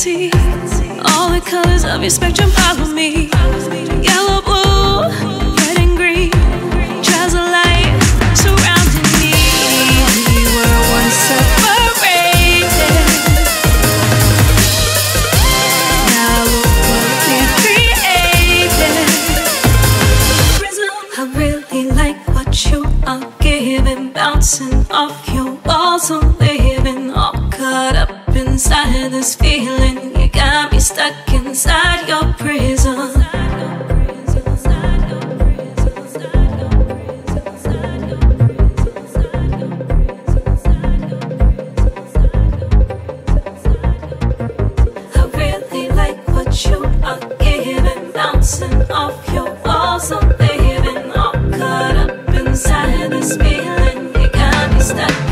see all the colors of your spectrum follow me. Yellow, blue, red, and green. Trails of light surrounding me. We were once separated. Now look what we created. I really like what you are giving, bouncing off your walls, I'm living all cut up inside this feeling. Stuck inside your prism. I really like what you are giving, bouncing off your walls, all caught up inside this feeling. You got me stuck.